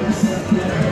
Yes,